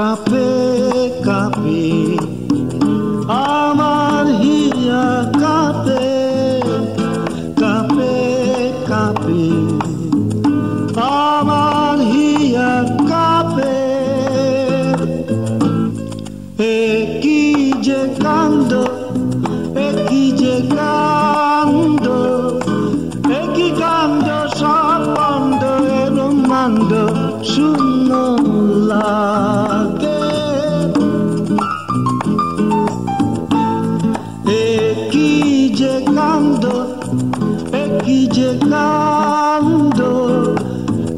Capel llegando, Becky llegando,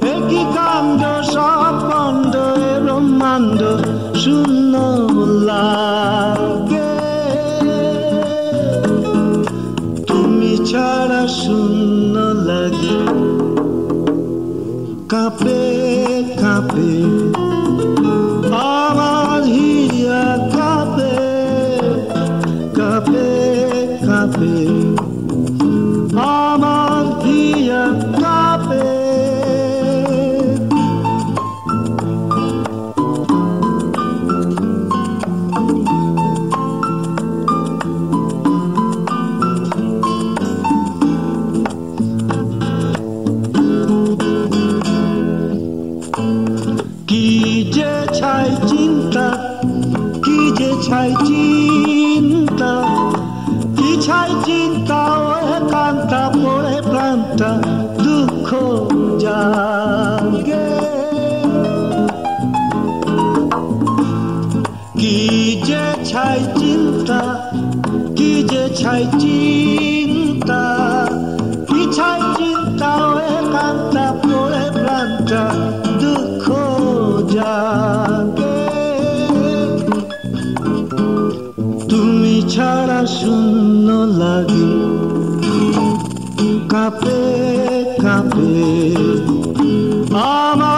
Becky cambio sapando e romando su লাগে তুমি ছাড়া শূন্য লাগে কাঁপে কাঁপে 才进得，一才进。ছাড়া শূন্য লাগে। কাপে কাপে। আমার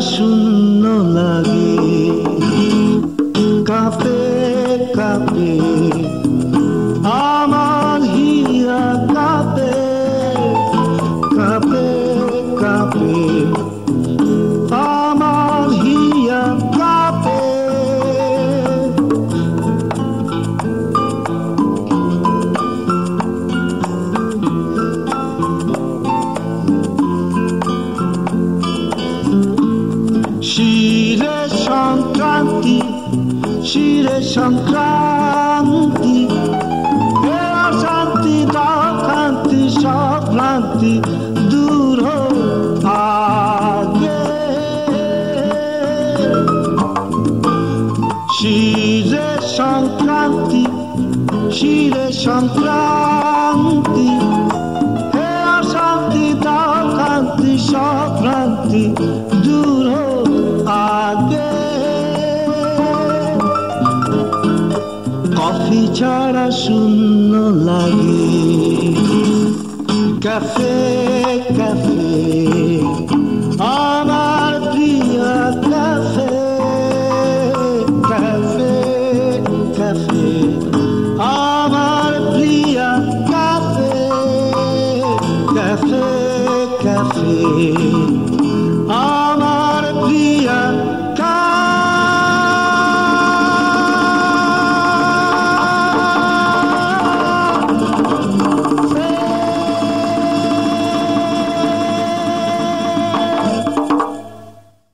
শূন্য লাগে। কাপে Sankranti, Shire Sankranti, Dea Santi, Dakanti, Sablanti, Duro Age. Shire Sankranti, Shire Sankranti, ficharasunno lagi Café, café, আমার café Café, café, আমার প্রিয় café Café, café